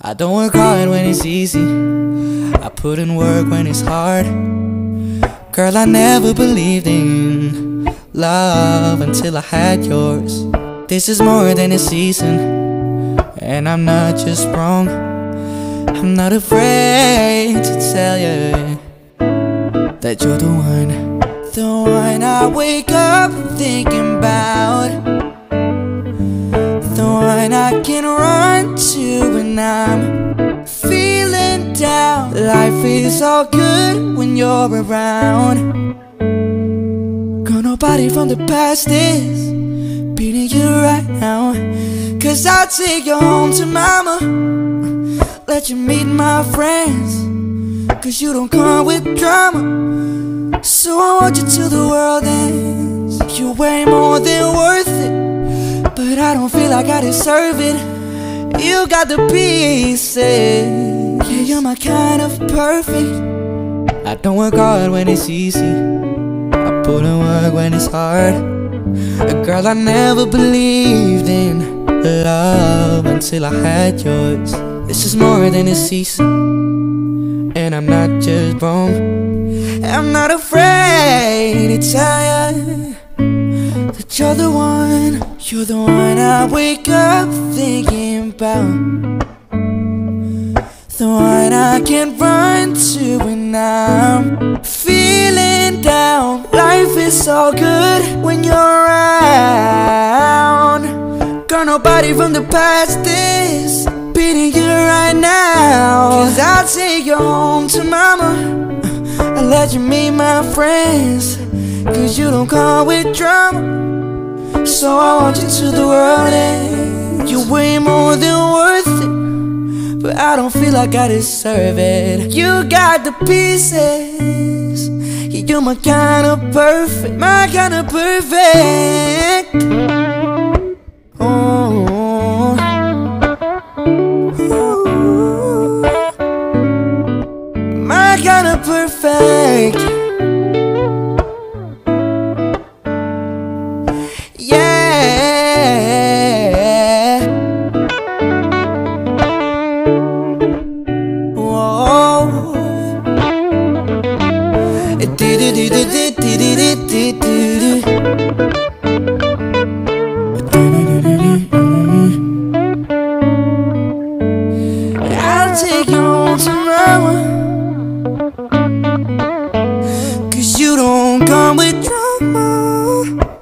I don't work hard when it's easy. I put in work when it's hard. Girl, I never believed in love until I had yours. This is more than a season, and I'm not just wrong. I'm not afraid to tell you that you're the one, the one I wake up thinking about, Life is all good when you're around. Girl, nobody from the past is beating you right now. Cause I'll take you home to mama. Let you meet my friends. Cause you don't come with drama. So I want you to the world ends. You're way more than worth it. But I don't feel like I deserve it. You got the pieces. You're my kind of perfect. I don't work hard when it's easy. I put in work when it's hard. A girl, I never believed in love until I had yours. This is more than a season, and I'm not just wrong. I'm not afraid to tell you that you're the one. You're the one I wake up thinking about. I can run to when I'm feeling down. Life is so good when you're around. Girl, nobody from the past is beating you right now. Cause I'll take you home to mama. I'll let you meet my friends. Cause you don't come with drama. So I want you to the world and you're way more than worth it. But I don't feel like I deserve it. You got the pieces. You're my kind of perfect. My kind of perfect. Oh. Perfect. I'll take you home tomorrow Cause you don't come with drama.